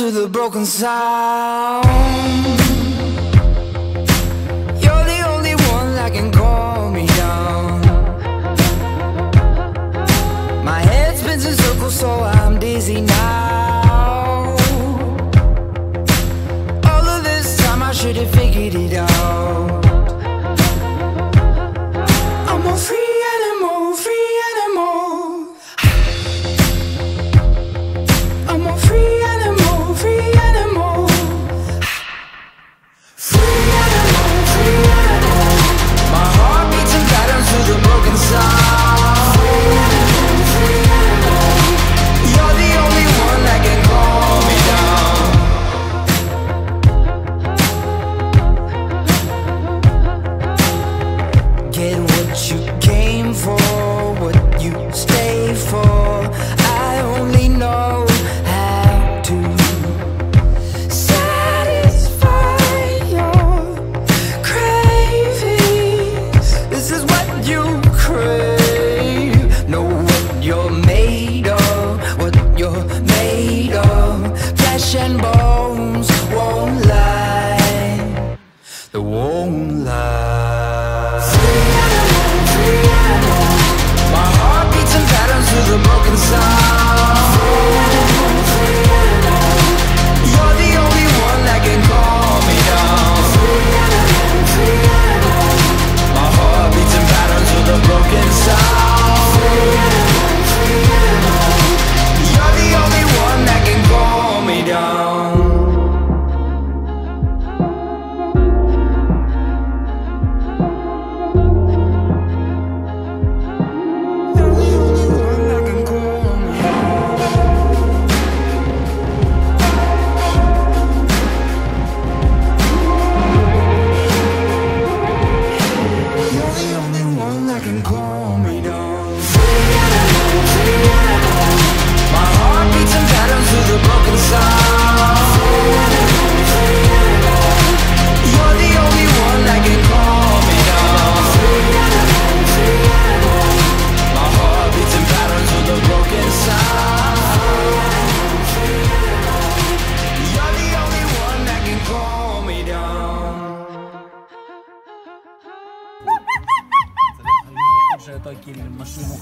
with a broken sound. before. I only know how to Satisfy your cravings. This is what you crave. Know what you're made of What you're made of. Flesh and bones won't lie. They won't lie. Це такий машину.